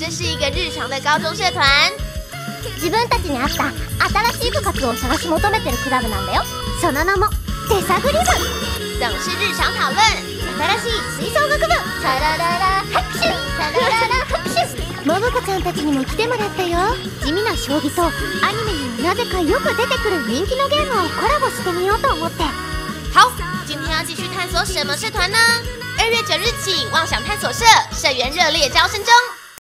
这是一个日常的高中社团。自分たちに合った新しい部活を探し求めてるクラブなんだよ。その名も手探り部。总是日常讨论。新しい吹奏楽部。タラララ拍手。タラララ拍手。ももこちゃんたちにも来てもらったよ。地味な将棋とアニメにもなぜかよく出てくる人気のゲームをコラボしてみようと思って。好，今天要继续探索什么社团呢？二月九日起，妄想探索社社员热烈招生中。